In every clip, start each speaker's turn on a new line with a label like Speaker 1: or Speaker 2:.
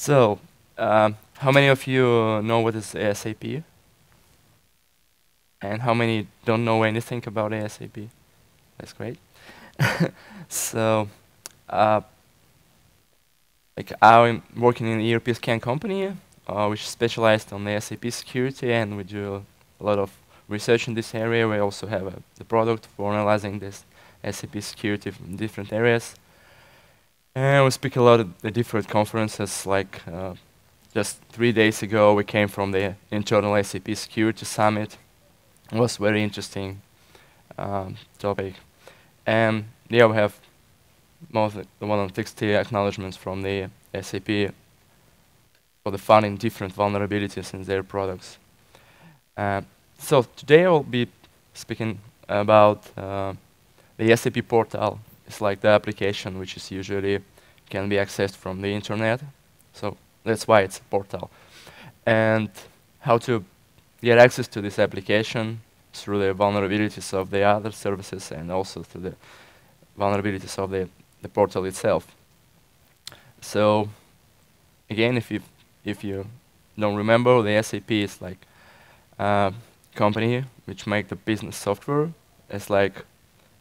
Speaker 1: So, um, how many of you know what is ASAP? And how many don't know anything about ASAP? That's great. so, uh, like I'm working in the ERP scan company, uh, which specialized on the ASAP security, and we do a lot of research in this area. We also have a, the product for analyzing this ASAP security from different areas. And we speak a lot at the different conferences, like uh, just three days ago we came from the internal ASAP security summit. It was very interesting um, topic. And yeah, we have more than 160 acknowledgements from the SAP for the finding different vulnerabilities in their products. Uh, so today I will be speaking about uh, the SAP portal. It's like the application which is usually can be accessed from the internet. So that's why it's a portal. And how to get access to this application through the vulnerabilities of the other services and also through the vulnerabilities of the, the portal itself. So again, if you if you don't remember, the SAP is like a company which make the business software. It's like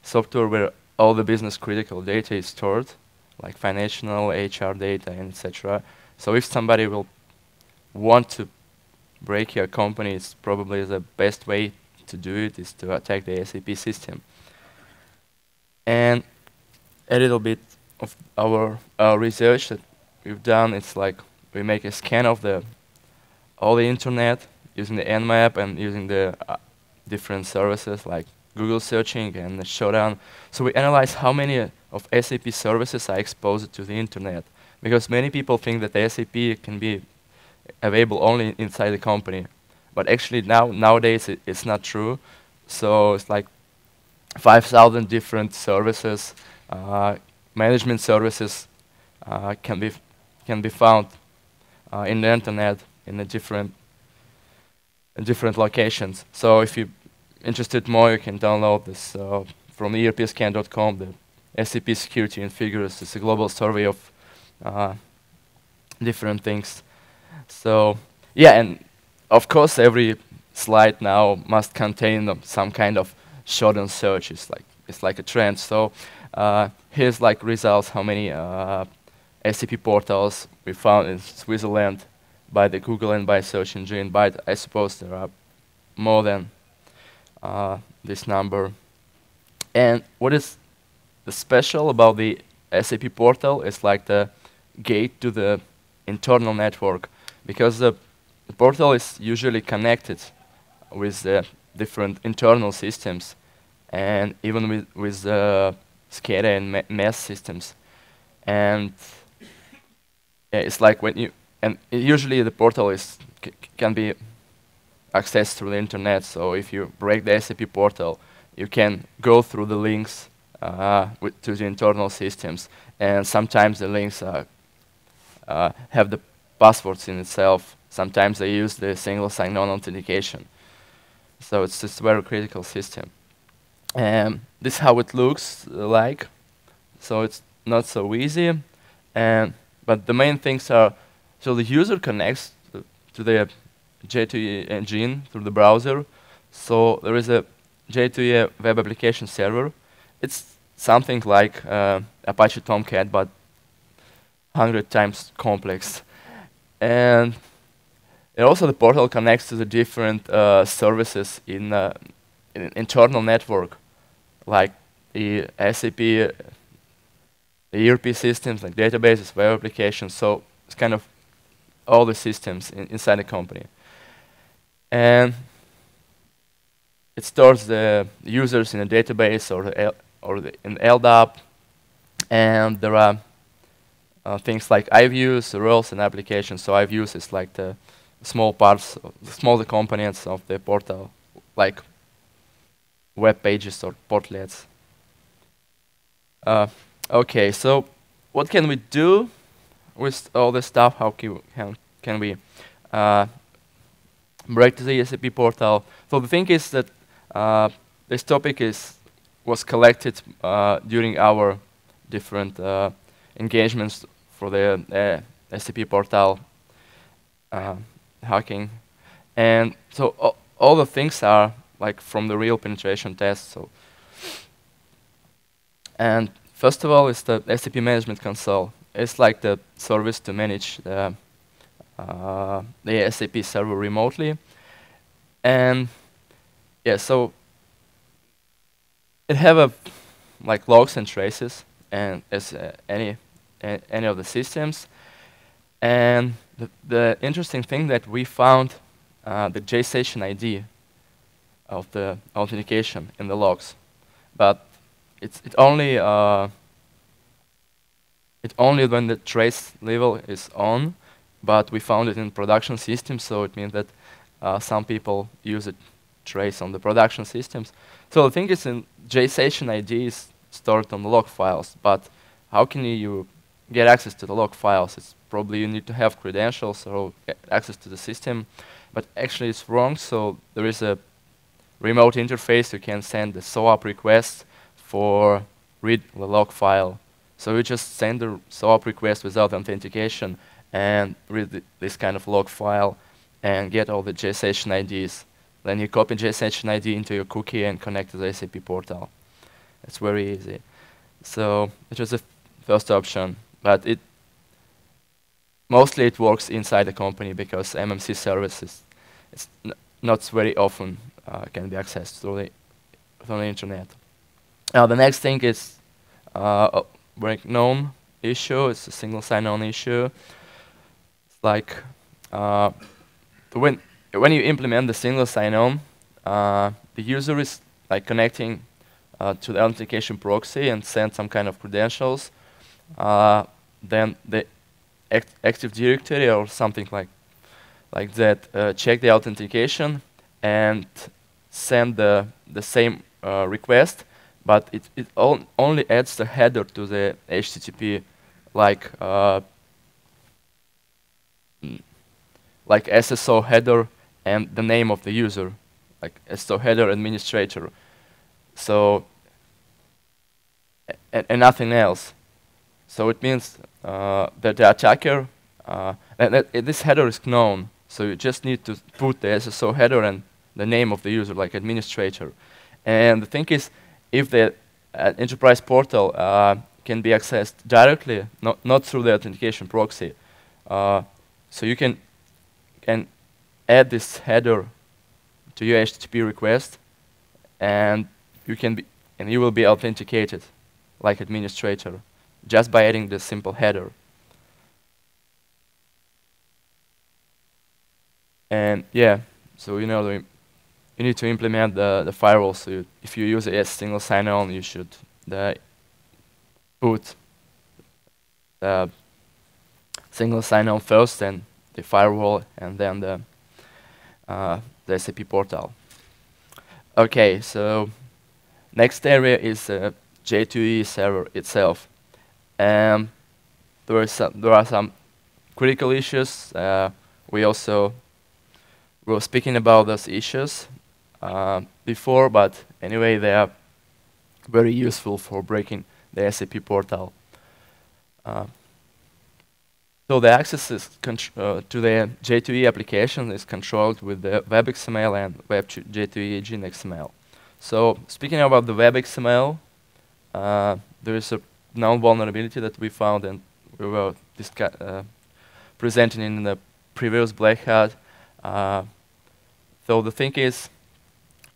Speaker 1: software where all the business critical data is stored, like financial, HR data, and etc. So if somebody will want to break your company, it's probably the best way to do it is to attack the SAP system. And a little bit of our research that we've done, it's like we make a scan of the all the internet using the Nmap and using the uh, different services like Google searching and Shodan. So we analyze how many of SAP services are exposed to the internet because many people think that SAP can be available only inside the company. But actually now nowadays it, it's not true. So it's like 5,000 different services, uh, management services uh, can be can be found uh, in the internet in the different in different locations. So if you're interested more, you can download this uh, from erpscan.com. The SAP Security in Figures is a global survey of uh, different things. So yeah, and of course every slide now must contain um, some kind of Shodan search. It's like it's like a trend. So uh, here's like results: how many uh, SAP portals we found in Switzerland by the Google and by search engine, but I suppose there are more than Uh, this number. And what is the special about the SAP portal is like the gate to the internal network, because the, the portal is usually connected with the different internal systems, and even with, with uh, the SCADA and MES systems. And yeah, it's like when you and usually the portal is can be accessed through the internet. So if you break the SAP portal, you can go through the links uh, to the internal systems, and sometimes the links uh, uh, have the passwords in itself. Sometimes they use the single sign-on authentication. So it's just a very critical system. And this is how it looks like. So it's not so easy, and but the main things are so the user connects to the J2E engine through the browser. So there is a J2E web application server. It's something like uh, Apache Tomcat, but 100 times complex. And, also the portal connects to the different uh, services in, uh, in internal network, like the SAP, the ERP systems, like databases, web applications. So it's kind of all the systems in inside the company. And it stores the users in a database or, L or the in LDAP. And there are uh, things like iViews, roles, and applications. So iViews is like the small parts, the small components of the portal, like web pages or portlets. Uh, okay, so what can we do with all this stuff, how can, can we uh, break to the SAP portal? So the thing is that uh, this topic is was collected uh, during our different uh, engagements for the SAP portal uh, hacking. And so all, all the things are like from the real penetration test. So, and first of all, is the SAP Management Console. It's like the service to manage the uh, the SAP server remotely. And yeah, so it have a like logs and traces, and as uh, any any of the systems. And the, the interesting thing that we found uh, the JSession ID of the authentication in the logs, but it's it only uh, it only when the trace level is on, but we found it in production systems, so it means that uh, some people use it trace on the production systems. So the thing is, in JSession ID is stored on the log files, but how can you get access to the log files? It's probably you need to have credentials or access to the system, but actually it's wrong. So there is a remote interface. You can send the SOAP request for read the log file. So you just send the SOAP request without authentication and read this kind of log file and get all the JSession IDs. Then you copy JSession ID into your cookie and connect to the SAP portal. It's very easy. So it was the first option, but it mostly it works inside the company because MMC services it's not very often uh, can be accessed through the, through the internet. Now the next thing is uh, a very known issue. It's a single sign-on issue. Like uh, when when you implement the single sign-on, uh, the user is like connecting uh, to the authentication proxy and send some kind of credentials. Uh, then the act Active Directory or something like like that uh, check the authentication and send the the same uh, request, but it it only adds the header to the HTTP like uh, like SSO header and the name of the user, like SSO header administrator. So, and nothing else. So it means uh, that the attacker, uh, and that this header is known. So you just need to put the SSO header and the name of the user, like administrator. And the thing is, if the uh, enterprise portal uh, can be accessed directly, not, not through the authentication proxy, uh, so you can can add this header to your HTTP request, and you can be and you will be authenticated like administrator just by adding this simple header. And yeah, so you know you need to implement the the firewall. So you, if you use a single sign-on, you should the put the single sign-on first, and the firewall, and then the uh, the SAP portal. Okay, so next area is uh, J2E server itself. Um, there, some, there are some critical issues. Uh, we also were speaking about those issues uh, before, but anyway, they are very useful for breaking the SAP portal. Uh, so the access uh, to the J2E application is controlled with the WebXML and WebJ2E XML. So speaking about the WebXML, uh, there is a known vulnerability that we found and we were uh, presenting in the previous Black Hat. Uh, so the thing is,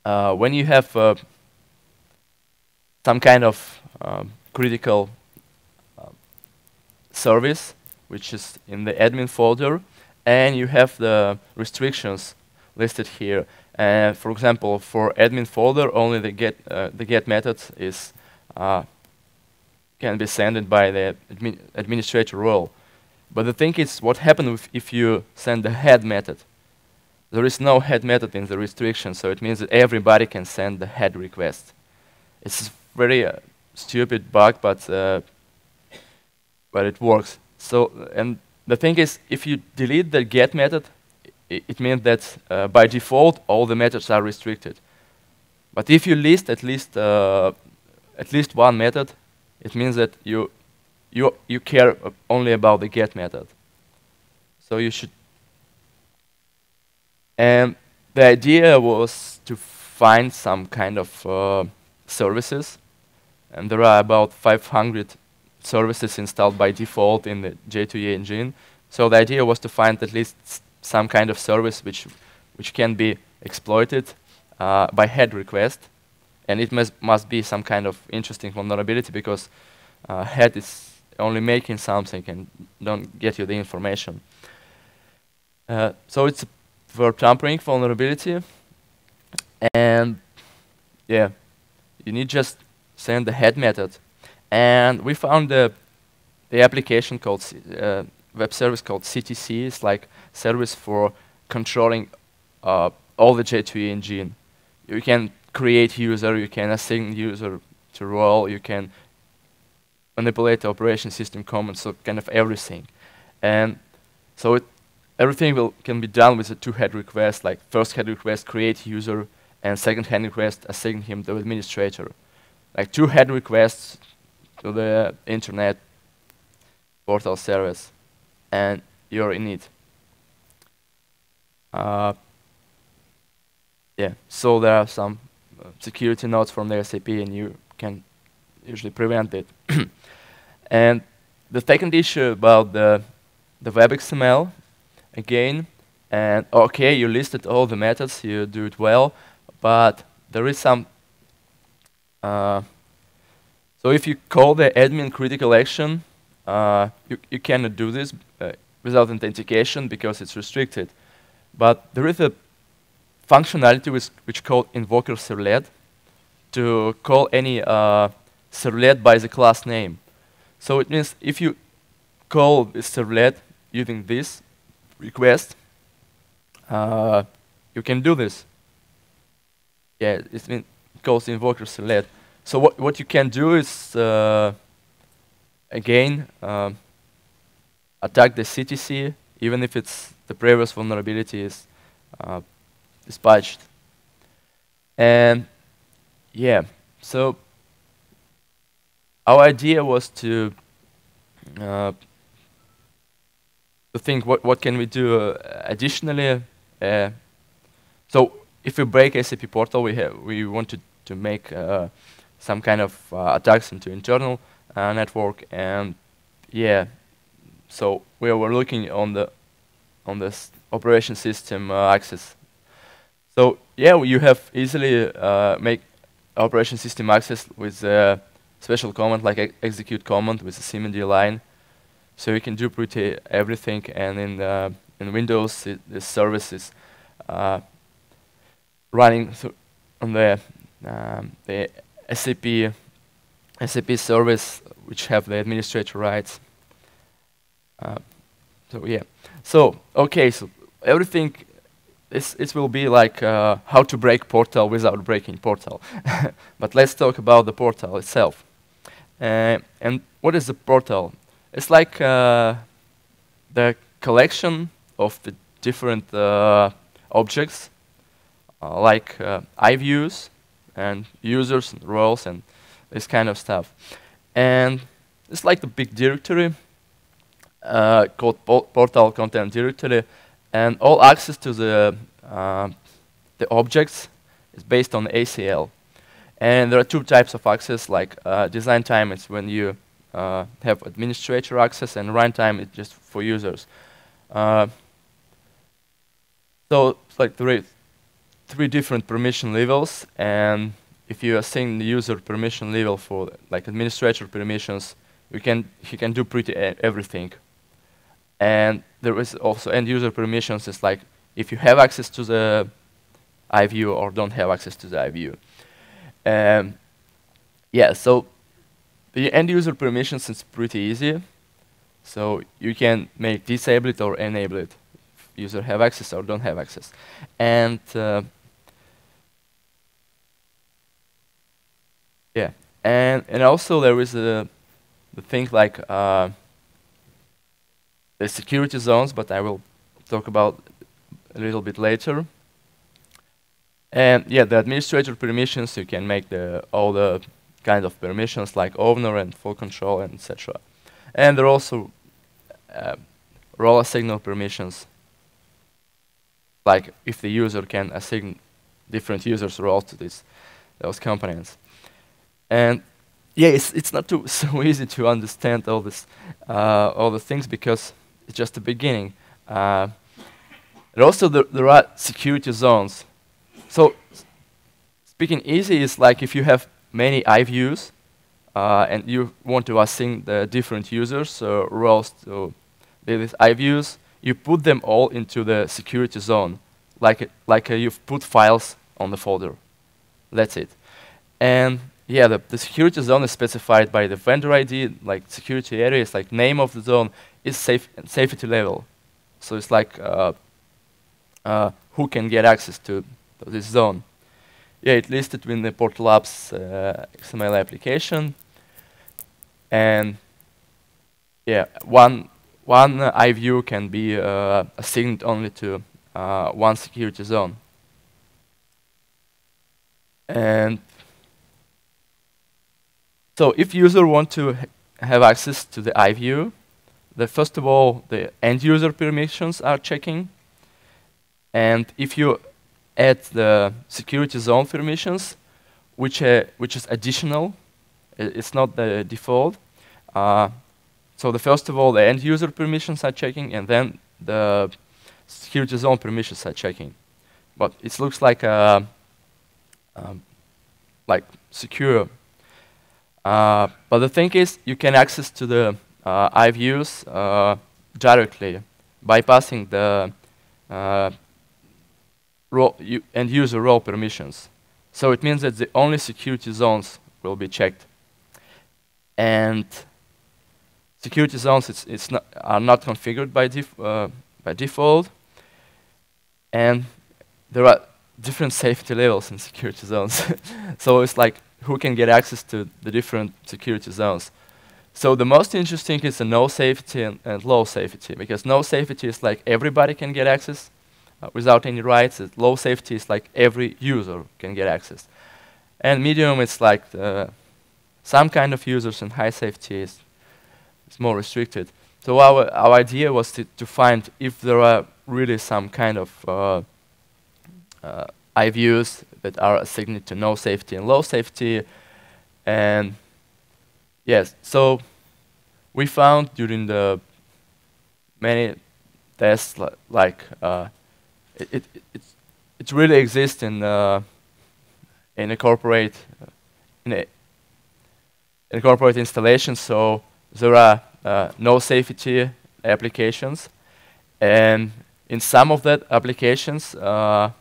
Speaker 1: uh, when you have uh, some kind of um, critical service, which is in the admin folder, and you have the restrictions listed here. And for example, for admin folder, only the get uh, the get method is uh, can be sent by the admi administrator role. But the thing is, what happens if, if you send the head method? There is no head method in the restriction, so it means that everybody can send the head request. It's a very uh, stupid bug, but uh, but it works. So, and the thing is, if you delete the get method, it means that uh, by default all the methods are restricted. But if you list at least uh, at least one method, it means that you you you care only about the get method. So you should. And the idea was to find some kind of uh, services, and there are about 500 services installed by default in the J2EE engine. So the idea was to find at least some kind of service which which can be exploited uh, by head request, and it must must be some kind of interesting vulnerability because uh, head is only making something and don't get you the information. Uh, so it's for tampering vulnerability, and yeah, you need just send the head method, and we found the the application called uh, web service called CTC. It's like service for controlling uh, all the J2E engine. You can create user, you can assign user to role, you can manipulate the operation system commands, so kind of everything. And so it, everything will can be done with a two-head request, like first head request create user, and second head request assign him to administrator. Like two head requests to the internet portal service, and you're in it. Uh, yeah, so there are some uh, security notes from the SAP, and you can usually prevent it. and the second issue about the the web XML, again, and okay, you listed all the methods, you do it well, but there is some. Uh, so if you call the admin critical action, uh, you you cannot do this uh, without authentication because it's restricted. But there is a functionality which, which called invoker servlet to call any uh, servlet by the class name. So it means if you call this servlet using this request, uh, you can do this. Yeah, it means calls invoker servlet. So what what you can do is uh, again um, attack the CTC even if it's the previous vulnerability is uh, dispatched. And yeah, so our idea was to uh, to think what what can we do uh, additionally. Uh, so if we break SAP portal, we have we wanted to make uh, some kind of uh, attacks into internal uh, network, and yeah, so we were looking on the on this operation system access so yeah, you have easily uh, make operation system access with a special command like execute command with a CMD line. So you can do pretty everything, and in uh, in Windows, the service is uh, running on the um, the SAP SAP service, which have the administrator rights. Uh, so yeah, so okay, so everything this, it will be like uh, how to break Portal without breaking Portal. but let's talk about the Portal itself. Uh, and what is the Portal? It's like uh, the collection of the different uh, objects, uh, like uh, iViews and users and roles and this kind of stuff. And it's like the big directory called po Portal Content Directory and all access to the uh, the objects is based on ACL. And there are two types of access, like uh, design time is when you uh, have administrator access, and runtime is just for users. Uh, so it's like three, three different permission levels, and if you assign the user permission level for like administrator permissions, you can you can do pretty everything. And there is also end user permissions is like if you have access to the iView or don't have access to the iView. Um, yeah, so the end user permissions is pretty easy. So you can make disable it or enable it. User have access or don't have access. And uh, yeah, and and also there is a the thing like uh, the security zones, but I will talk about a little bit later. And yeah, the administrator permissions, you can make the all the kind of permissions like owner and full control and etc. And there are also uh, role assignal permissions. Like if the user can assign different users roles to these those components. And yeah, it's it's not too so easy to understand all this uh, all the things because it's just the beginning. Uh, and also the, there are security zones. So speaking easy is like if you have many iViews uh, and you want to assign the different users uh, roles to these iViews, you put them all into the security zone, like like uh, you've put files on the folder. That's it. And yeah, the, the security zone is specified by the vendor ID, like security area areas, like name of the zone is safe safety level. So it's like uh, uh, who can get access to, this zone. Yeah, it listed in the Portal Apps uh, XML application. And yeah, one one iView can be uh, assigned only to uh, one security zone. And so if user want to ha have access to the iView, the first of all, the end user permissions are checking. And if you add the security zone permissions, which, uh, which is additional, it's not the default. Uh, so the first of all, the end user permissions are checking, and then the security zone permissions are checking. But it looks like a, um, like secure. Uh, but the thing is, you can access to the uh, iViews uh, directly bypassing the uh, end user role permissions. So it means that the only security zones will be checked. And security zones it's, it's not, are not configured by, def uh, by default. And there are different safety levels in security zones. so it's like who can get access to the different security zones. So the most interesting is the no safety and, and low safety, because no safety is like everybody can get access uh, without any rights. low safety is like every user can get access. And medium is like some kind of users, and high safety is, is more restricted. So our, our idea was to, to find if there are really some kind of uh, uh, iViews that are assigned to no safety and low safety, and Yes, so we found during the many tests li like uh, it, it, it, it really exists in uh, in a corporate in a in corporate installation. So there are uh, no safety applications, and in some of that applications, uh,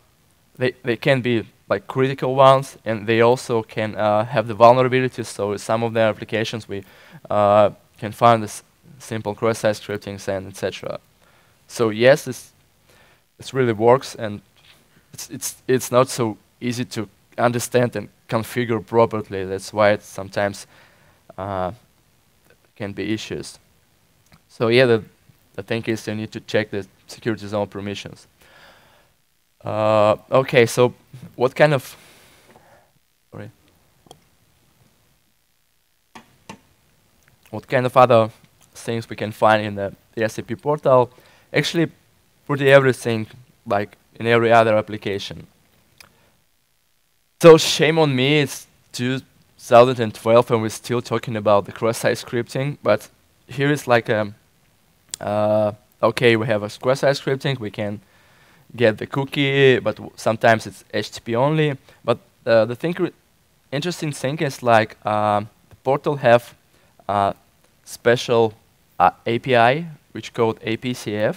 Speaker 1: they they can be like critical ones, and they also can uh, have the vulnerabilities. So some of their applications we uh, can find this simple cross-site scripting and etc. So yes, this this really works, and it's it's it's not so easy to understand and configure properly. That's why it sometimes uh, can be issues. So yeah, the the thing is you need to check the security zone permissions. Uh, okay, so what kind of sorry, what kind of other things we can find in the, the SAP portal? Actually, pretty everything, like in every other application. So shame on me, it's 2012 and we're still talking about the cross-site scripting, but here is like a, uh, okay, we have a cross-site scripting, we can get the cookie, but sometimes it's HTTP only. But uh, the thing, interesting thing is like uh, the portal have a special uh, API which called APCF,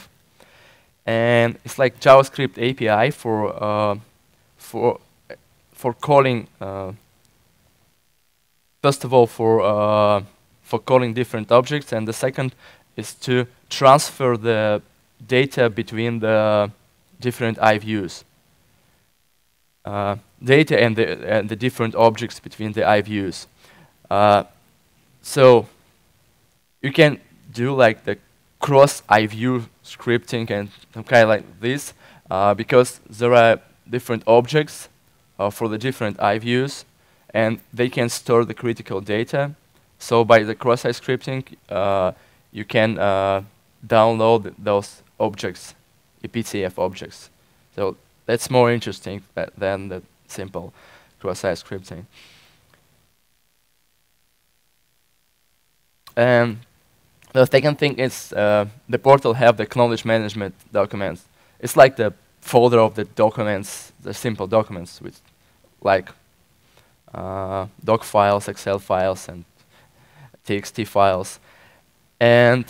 Speaker 1: and it's like JavaScript API for uh, for for calling. Uh, first of all, for uh, for calling different objects, and the second is to transfer the data between the different iViews. Uh, data and the, and the different objects between the iViews. Uh, so you can do like the cross iView scripting and kind of like this uh, because there are different objects uh, for the different iViews and they can store the critical data. So by the cross-site scripting, uh, you can uh, download those objects, ePCF objects. So that's more interesting than the simple cross-site scripting. And the second thing is uh, the portal have the knowledge management documents. It's like the folder of the documents, the simple documents with like uh, doc files, Excel files, and TXT files. And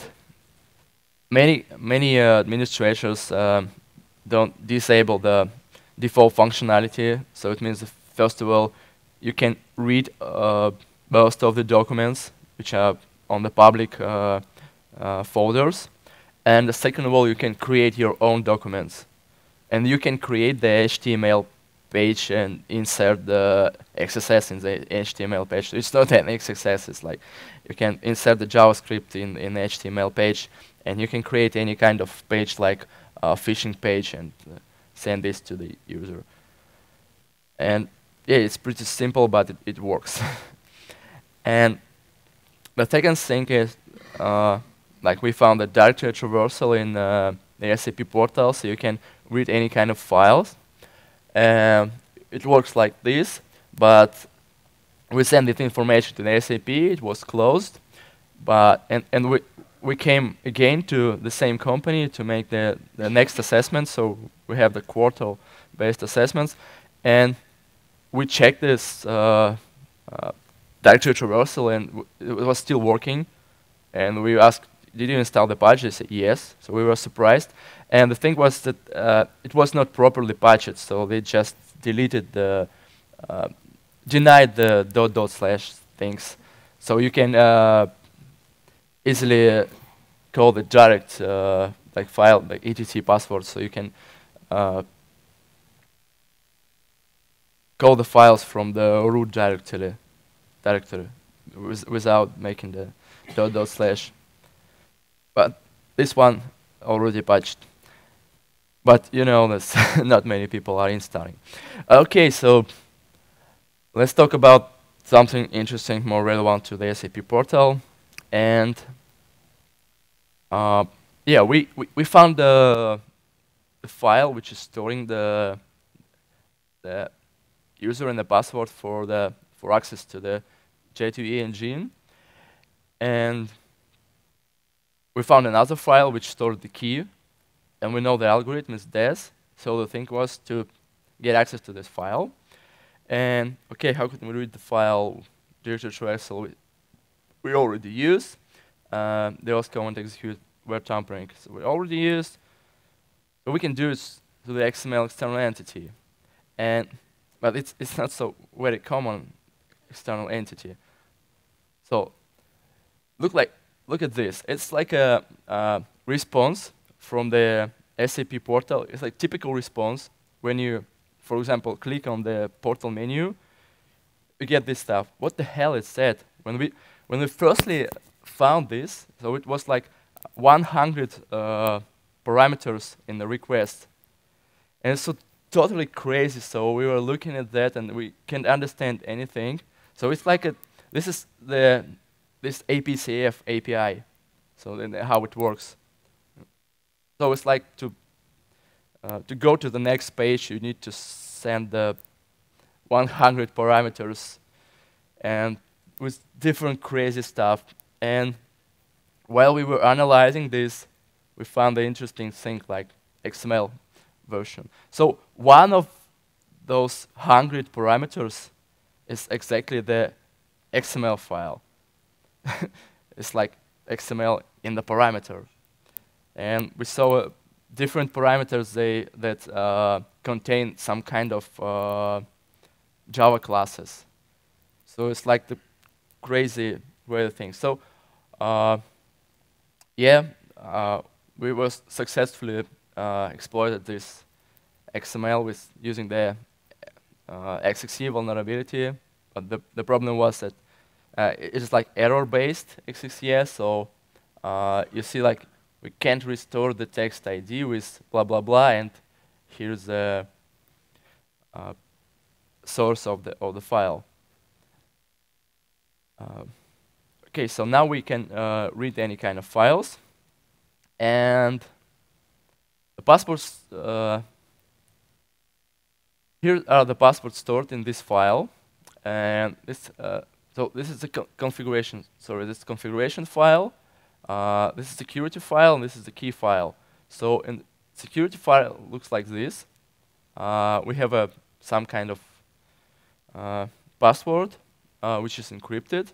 Speaker 1: many many uh, administrators um, don't disable the default functionality. So it means, first of all, you can read uh, most of the documents which are on the public uh, uh, folders. And second of all, you can create your own documents. And you can create the HTML page and insert the XSS in the HTML page. It's not an XSS, it's like you can insert the JavaScript in, in the HTML page and you can create any kind of page like a phishing page and uh, send this to the user. And yeah, it's pretty simple, but it, it works. and the second thing is, uh, like we found a directory traversal in uh, the SAP portal, so you can read any kind of files. Um, it works like this, but we send this information to the SAP. It was closed, but and and we we came again to the same company to make the the next assessment. So we have the quartal-based assessments, and we checked this uh, uh, directory traversal, and it was still working. And we asked, "Did you install the patch?" They said, "Yes." So we were surprised. And the thing was that uh, it was not properly patched, so they just deleted the, uh, denied the dot dot slash things. So you can uh, easily uh, call the direct uh, like file like etc password, so you can uh, call the files from the root directory directory without making the dot dot slash. But this one already patched. But you know, not many people are installing. Okay, so let's talk about something interesting, more relevant to the SAP portal. And uh, yeah, we, we, we found the, the file which is storing the, the user and the password for the for access to the J2E engine. And we found another file which stored the key and we know the algorithm is DES. So the thing was to get access to this file. And okay, how can we read the file directory traversal we, we already use? Uh, the OS command execute where tampering. So we already used. What we can do is to the XML external entity. And but it's it's not so very common external entity. So look like look at this. It's like a, a response from the SAP portal. It's like typical response when you, for example, click on the portal menu, you get this stuff. What the hell is that? When we when we firstly found this, so it was like 100 uh, parameters in the request, and it's so totally crazy. So we were looking at that, and we can't understand anything. So it's like a this is the this APCF API, so then how it works. So it's like to uh, to go to the next page, you need to send the 100 parameters and with different crazy stuff. And while we were analyzing this, we found the interesting thing like XML version. So one of those 100 parameters is exactly the XML file. it's like XML in the parameter. And we saw uh, different parameters they, that uh, contain some kind of uh, Java classes. So it's like the crazy way of thing. So uh, yeah, uh, we were successfully uh, exploited this XML with using the uh, XXC vulnerability. But the, the problem was that it is like error-based XXCS, so you see like we can't restore the text ID with blah, blah, blah, and here's the uh, source of the, of the file. Uh, okay, so now we can uh, read any kind of files. And the passwords, uh, here are the passwords stored in this file. And this, uh, so this is the co configuration, sorry, this configuration file. Uh, this is security file, and this is the key file. So in security file looks like this. Uh, we have a some kind of uh, password, uh, which is encrypted.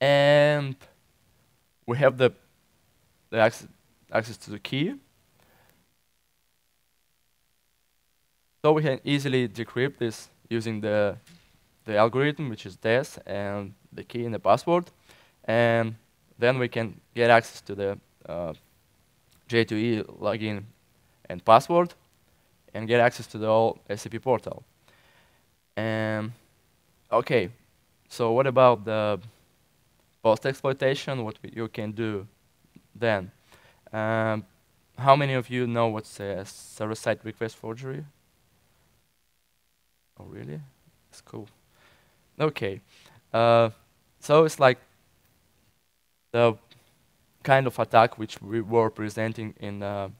Speaker 1: And we have the, the access, access to the key. So we can easily decrypt this using the, the algorithm, which is DES, and the key and the password. And then we can get access to the uh, J2E login and password and get access to the whole SAP portal. And okay, so what about the post exploitation? What you can do then? Um, how many of you know what's a server-side request forgery? Oh, really? That's cool. Okay, uh, so it's like the kind of attack which we were presenting in the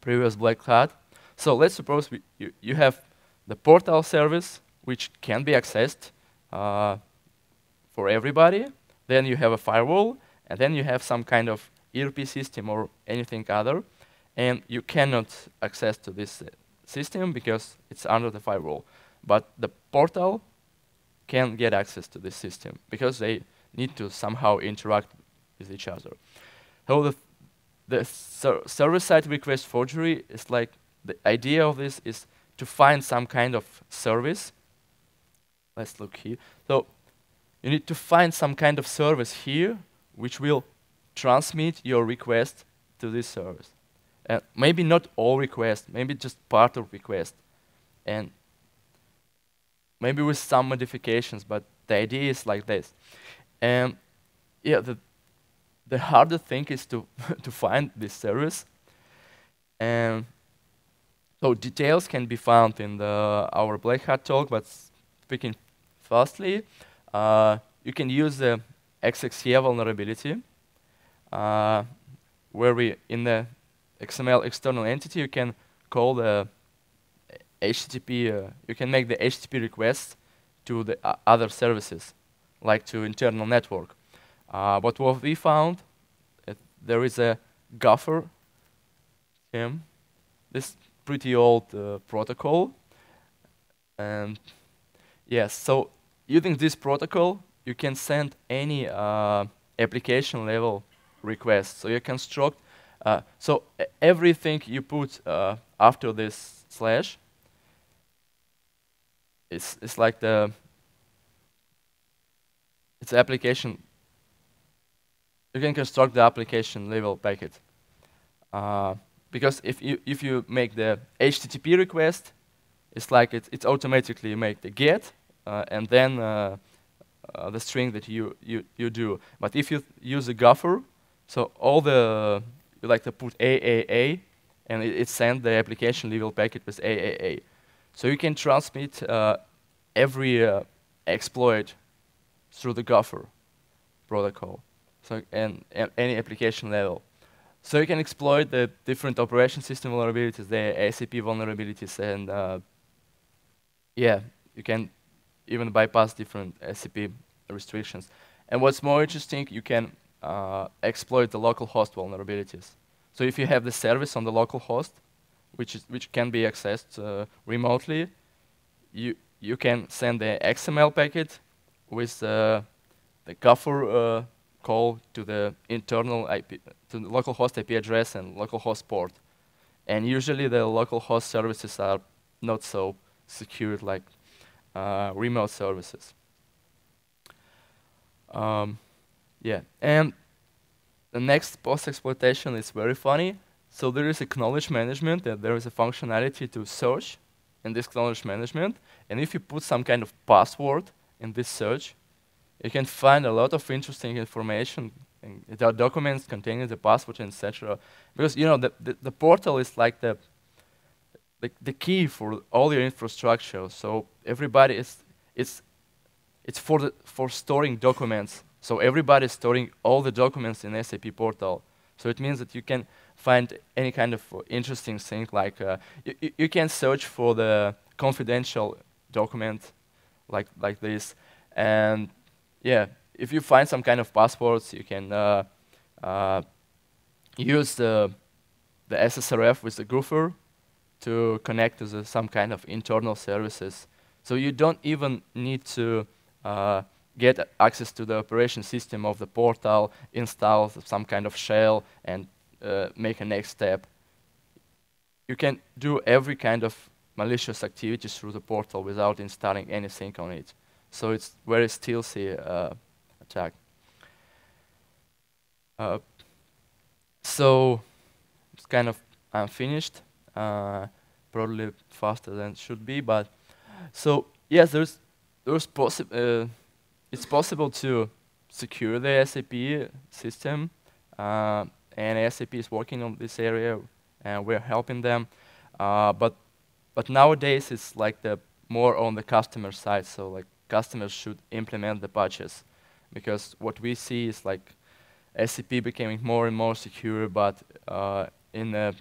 Speaker 1: previous Black Hat. So let's suppose we, you, you have the portal service, which can be accessed uh, for everybody. Then you have a firewall, and then you have some kind of ERP system or anything other, and you cannot access to this uh, system because it's under the firewall. But the portal can get access to this system because they need to somehow interact with each other. So the, the ser server-side request forgery is like the idea of this is to find some kind of service. Let's look here. So you need to find some kind of service here which will transmit your request to this service. Uh, maybe not all requests, maybe just part of request. And maybe with some modifications, but the idea is like this. And yeah, the the harder thing is to to find this service. And so details can be found in the our Black Hat talk, but speaking fastly, uh, you can use the XXE vulnerability, uh, where we in the XML external entity you can call the HTTP. Uh, you can make the HTTP request to the uh, other services, like to internal network. Uh, but what we found, there is a Gopher, him, this pretty old uh, protocol. And yes, so using this protocol, you can send any uh, application level request. So you construct, uh, so everything you put uh, after this slash, it's, it's like the, it's application you can construct the application level packet. Uh, because if you if you make the HTTP request, it's like it, it's automatically make the get and then uh, uh, the string that you, you you do. But if you use a Gopher, so all the you like to put AAA, and it, it sends the application level packet with AAA. So you can transmit uh, every uh, exploit through the Gopher protocol so and, and any application level. So you can exploit the different operation system vulnerabilities, the ACP vulnerabilities, and uh, yeah, you can even bypass different SAP restrictions. And what's more interesting, you can uh, exploit the local host vulnerabilities. So if you have the service on the local host, which is which can be accessed uh, remotely, you you can send the XML packet with uh, the Gopher uh, call to the internal IP, to the local host IP address and local host port. And usually the local host services are not so secured like uh, remote services. Um, yeah, and the next post exploitation is very funny. So there is a knowledge management, that there is a functionality to search in this knowledge management. And if you put some kind of password in this search, you can find a lot of interesting information. And there are documents containing the password, etc. Because you know the, the, the portal is like the, the the key for all your infrastructure. So everybody is it's it's for the for storing documents. So everybody is storing all the documents in SAP portal. So it means that you can find any kind of interesting thing, like uh, you can search for the confidential document, like like this, and yeah, if you find some kind of passwords, you can uh, uh, use the the SSRF with the Groover to connect to the, some kind of internal services. So you don't even need to uh, get access to the operation system of the portal, install some kind of shell, and uh, make a next step. You can do every kind of malicious activities through the portal without installing anything on it. So it's very stealthy uh, attack. Uh, so it's kind of unfinished, probably faster than it should be, but so yes, there's there's possi uh, it's possible to secure the SAP system, uh, and SAP is working on this area, and we're helping them. Uh, but but nowadays it's like the more on the customer side, so like customers should implement the patches, because what we see is like SAP becoming more and more secure, but uh, in the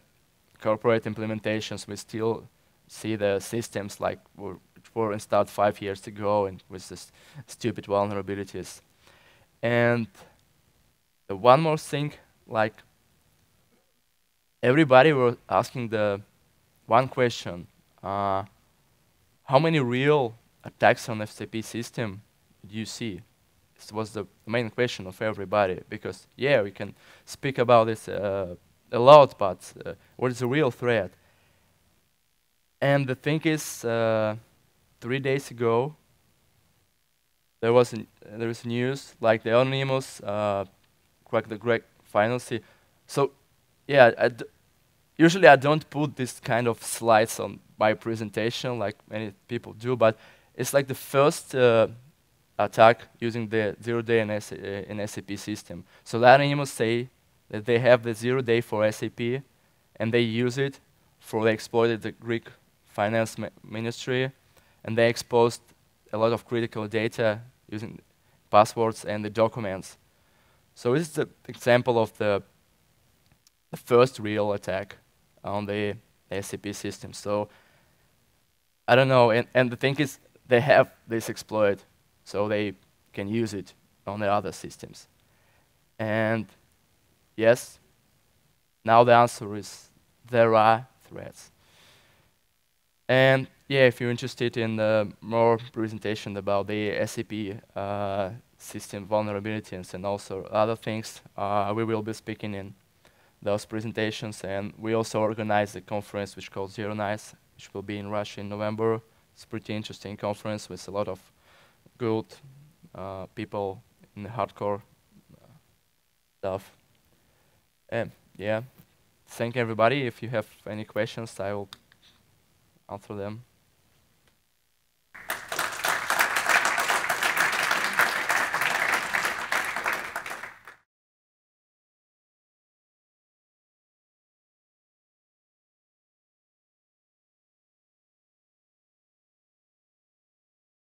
Speaker 1: corporate implementations we still see the systems like were, were installed five years ago and with this stupid vulnerabilities. And one more thing, like everybody was asking the one question, uh, how many real attacks on SAP system do you see? This was the main question of everybody because yeah, we can speak about this uh, a lot, but uh, what is the real threat? And the thing is, uh, three days ago, there was an, there was news like the anonymous uh, cracked the great finally. So, yeah, usually I don't put this kind of slides on my presentation like many people do, but it's like the first uh, attack using the zero day in, S uh, in SAP system. So the anonymous say that they have the zero day for SAP, and they use it for they exploited the Greek finance ministry, and they exposed a lot of critical data using passwords and the documents. So this is the example of the, the first real attack on the, SAP system. So I don't know, and, and the thing is, they have this exploit, so they can use it on the other systems. And yes, now the answer is there are threats. And yeah, if you're interested in uh, more presentation about the SAP uh, system vulnerabilities and also other things, uh, we will be speaking in those presentations. And we also organize a conference which called Zero Nights, which will be in Russia in November. It's a pretty interesting conference with a lot of good uh, people in the hardcore uh, stuff. And yeah, thank everybody. If you have any questions, I will answer them.